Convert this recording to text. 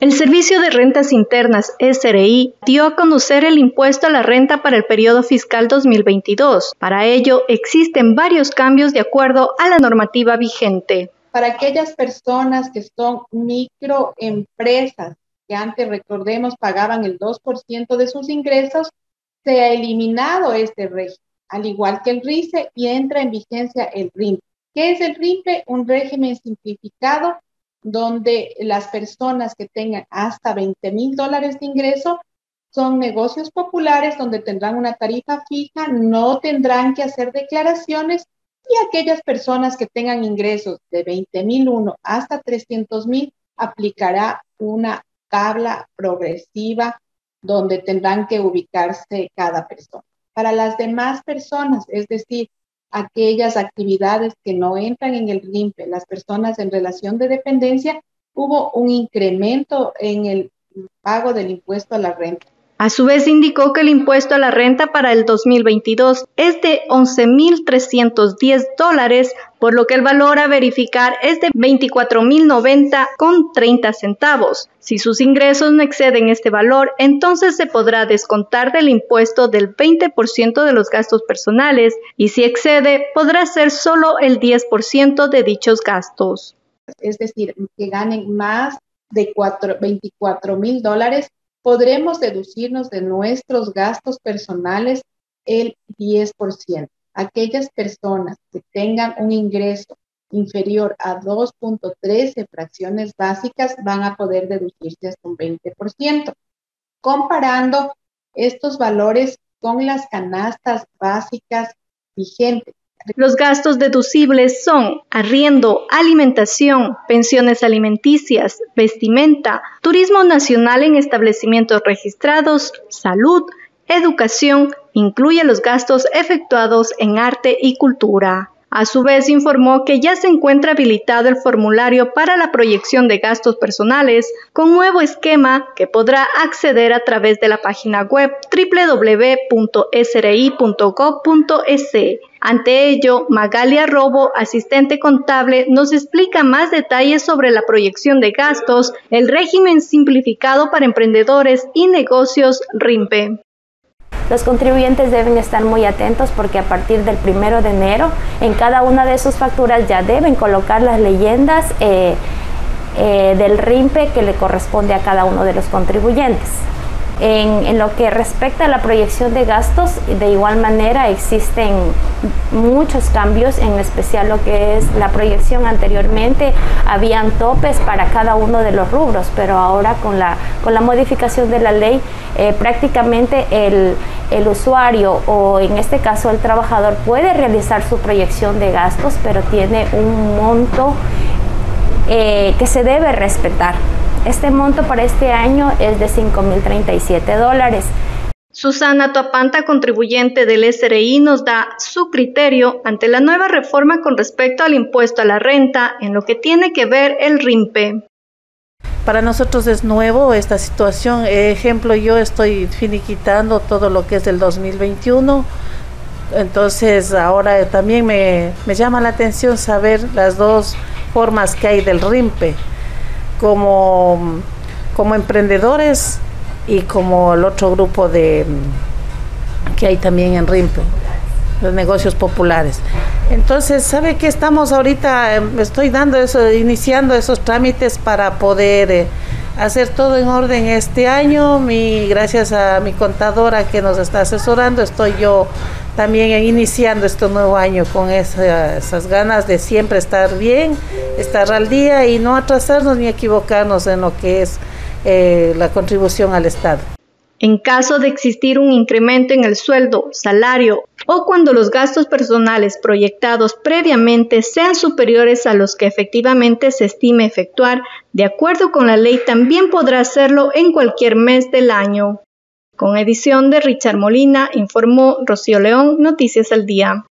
El Servicio de Rentas Internas SRI dio a conocer el impuesto a la renta para el periodo fiscal 2022. Para ello, existen varios cambios de acuerdo a la normativa vigente. Para aquellas personas que son microempresas, que antes, recordemos, pagaban el 2% de sus ingresos, se ha eliminado este régimen, al igual que el RICE, y entra en vigencia el RIMPE. ¿Qué es el RIMPE? Un régimen simplificado donde las personas que tengan hasta 20 mil dólares de ingreso son negocios populares donde tendrán una tarifa fija, no tendrán que hacer declaraciones y aquellas personas que tengan ingresos de 20 mil uno hasta 300 mil aplicará una tabla progresiva donde tendrán que ubicarse cada persona. Para las demás personas, es decir, aquellas actividades que no entran en el RIMPE, las personas en relación de dependencia, hubo un incremento en el pago del impuesto a la renta. A su vez indicó que el impuesto a la renta para el 2022 es de 11.310 dólares, por lo que el valor a verificar es de 24.090 con 30 centavos. Si sus ingresos no exceden este valor, entonces se podrá descontar del impuesto del 20% de los gastos personales y si excede, podrá ser solo el 10% de dichos gastos. Es decir, que ganen más de 24 mil dólares podremos deducirnos de nuestros gastos personales el 10%. Aquellas personas que tengan un ingreso inferior a 2.13 fracciones básicas van a poder deducirse hasta un 20%. Comparando estos valores con las canastas básicas vigentes. Los gastos deducibles son arriendo, alimentación, pensiones alimenticias, vestimenta, turismo nacional en establecimientos registrados, salud, educación, incluye los gastos efectuados en arte y cultura. A su vez informó que ya se encuentra habilitado el formulario para la proyección de gastos personales con nuevo esquema que podrá acceder a través de la página web www.sri.gov.es. Ante ello, Magalia Robo, asistente contable, nos explica más detalles sobre la proyección de gastos, el régimen simplificado para emprendedores y negocios RIMPE. Los contribuyentes deben estar muy atentos porque a partir del primero de enero en cada una de sus facturas ya deben colocar las leyendas eh, eh, del RIMPE que le corresponde a cada uno de los contribuyentes. En, lo que respecta a la proyección de gastos, de igual manera existen muchos cambios, en especial lo que es la proyección anteriormente, habían topes para cada uno de los rubros, pero ahora con la, con la modificación de la ley, eh, prácticamente el, el usuario o en este caso el trabajador puede realizar su proyección de gastos, pero tiene un monto eh, que se debe respetar. Este monto para este año es de 5.037 dólares. Susana Tuapanta, contribuyente del SRI, nos da su criterio ante la nueva reforma con respecto al impuesto a la renta en lo que tiene que ver el RIMPE. Para nosotros es nuevo esta situación. Ejemplo, yo estoy finiquitando todo lo que es del 2021. Entonces ahora también me, me llama la atención saber las dos formas que hay del RIMPE como, como emprendedores y como el otro grupo de que hay también en RIMPE, los negocios populares. Entonces, ¿sabe que estamos ahorita, estoy dando eso, iniciando esos trámites para poder eh, hacer todo en orden este año? Mi, gracias a mi contadora que nos está asesorando, estoy yo también iniciando este nuevo año con esas ganas de siempre estar bien, estar al día y no atrasarnos ni equivocarnos en lo que es eh, la contribución al Estado. En caso de existir un incremento en el sueldo, salario o cuando los gastos personales proyectados previamente sean superiores a los que efectivamente se estime efectuar, de acuerdo con la ley también podrá hacerlo en cualquier mes del año. Con edición de Richard Molina, informó Rocío León, Noticias al Día.